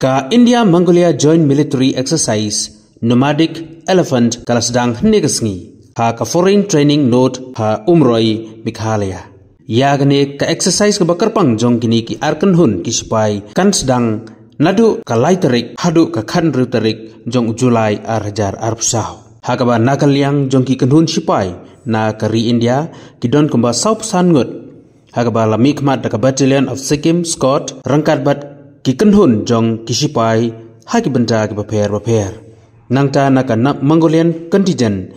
Ka India Mongolia Joint Military Exercise Nomadic Elephant Kalasdang Negasngi. Ha ka Foreign Training Note ha Umroi Mikhalia Yagane ka exercise ka bakarpang jong kini ki arkan hun ki sipai kan sedang nadu ka lai tarik hadu ka khan ru tarik jong Julai arjar arpsau ha ka ba nakal yang jong ki kanhun sipai na kari India ki don kumba saup sangut ha ka ba lamik mat ka battalion of Sikkim Scott rangkat bat ki kanhun jong ki sipai ha ki benda ki baper baper nangta na ka na Mongolian contingent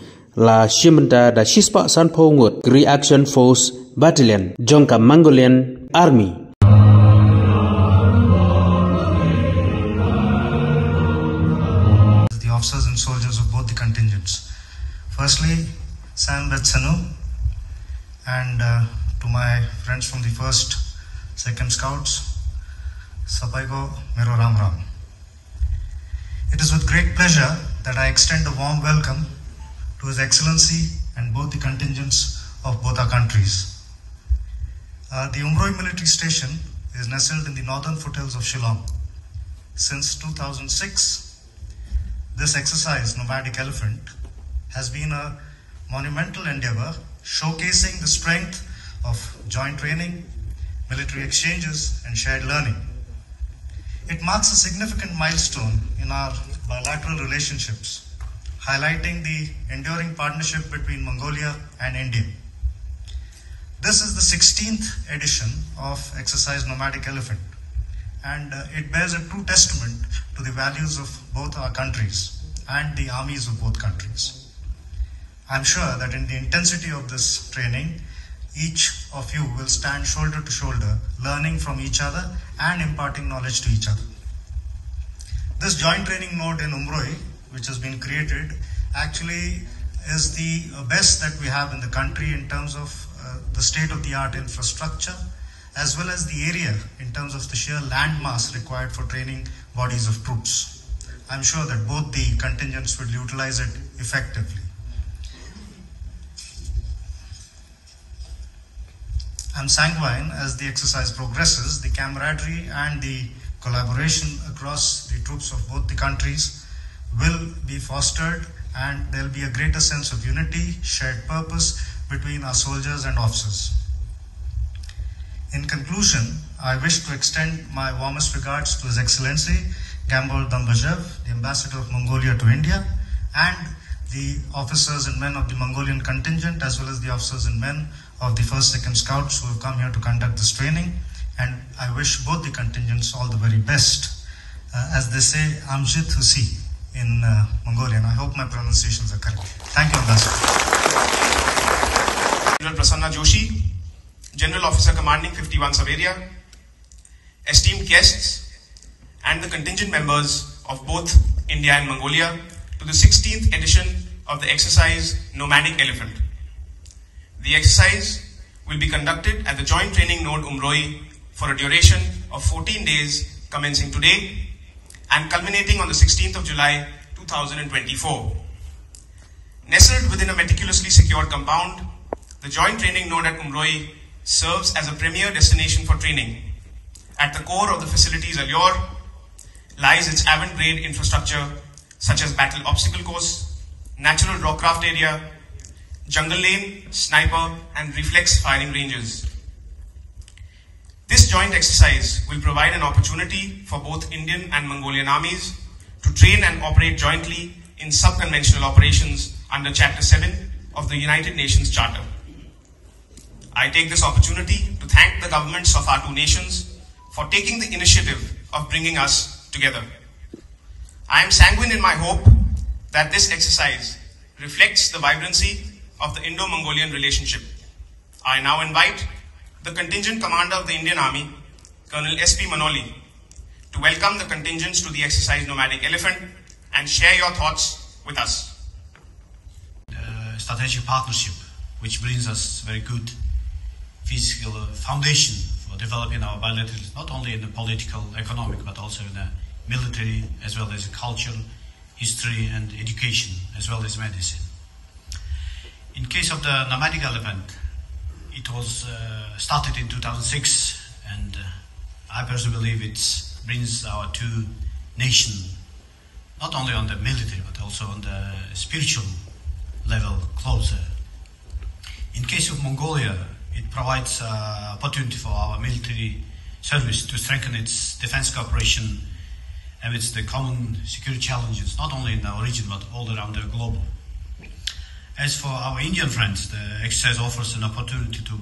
la shimenta da shispa san ngut reaction force battalion jong ka Mongolian army the officers and soldiers of both the contingents. Firstly, Sam Betsanu, and uh, to my friends from the 1st, 2nd Scouts, It is with great pleasure that I extend a warm welcome to His Excellency and both the contingents of both our countries. Uh, the Umroi military station is nestled in the northern foothills of Shillong. Since 2006, this exercise, Nomadic Elephant, has been a monumental endeavor showcasing the strength of joint training, military exchanges, and shared learning. It marks a significant milestone in our bilateral relationships, highlighting the enduring partnership between Mongolia and India. This is the 16th edition of Exercise Nomadic Elephant, and uh, it bears a true testament to the values of both our countries and the armies of both countries. I'm sure that in the intensity of this training, each of you will stand shoulder to shoulder, learning from each other and imparting knowledge to each other. This joint training node in Umroi, which has been created, actually is the best that we have in the country in terms of uh, the state of the art infrastructure as well as the area in terms of the sheer land mass required for training bodies of troops. I'm sure that both the contingents will utilize it effectively. I'm sanguine as the exercise progresses, the camaraderie and the collaboration across the troops of both the countries will be fostered and there'll be a greater sense of unity, shared purpose between our soldiers and officers. In conclusion, I wish to extend my warmest regards to His Excellency Ganbold Dambajav, the Ambassador of Mongolia to India, and the officers and men of the Mongolian contingent, as well as the officers and men of the 1st, 2nd Scouts who have come here to conduct this training. And I wish both the contingents all the very best. Uh, as they say, Amjit Husi in uh, Mongolian. I hope my pronunciations are correct. Thank you, Ambassador. General Prasanna Joshi, General Officer Commanding 51 Sub Area, esteemed guests, and the contingent members of both India and Mongolia to the 16th edition of the exercise Nomadic Elephant. The exercise will be conducted at the Joint Training Node Umroi for a duration of 14 days commencing today and culminating on the 16th of July 2024. Nestled within a meticulously secured compound, the Joint Training Node at Umroi serves as a premier destination for training. At the core of the facility's allure lies its avant-grade infrastructure such as battle obstacle course, natural rockcraft area, jungle lane, sniper and reflex firing ranges. This joint exercise will provide an opportunity for both Indian and Mongolian armies to train and operate jointly in sub-conventional operations under Chapter 7 of the United Nations Charter. I take this opportunity to thank the governments of our two nations for taking the initiative of bringing us together. I am sanguine in my hope that this exercise reflects the vibrancy of the Indo-Mongolian relationship. I now invite the contingent commander of the Indian Army, Colonel S.P. Manoli, to welcome the contingents to the exercise Nomadic Elephant and share your thoughts with us. Strategic partnership, which brings us very good physical foundation for developing our bilateral, not only in the political, economic, but also in the military, as well as culture, history, and education, as well as medicine. In case of the nomadic elephant, it was uh, started in 2006, and uh, I personally believe it brings our two nations, not only on the military but also on the spiritual level closer. In case of Mongolia, it provides uh, opportunity for our military service to strengthen its defense cooperation amidst the common security challenges, not only in our region but all around the globe. As for our Indian friends, the exercise offers an opportunity to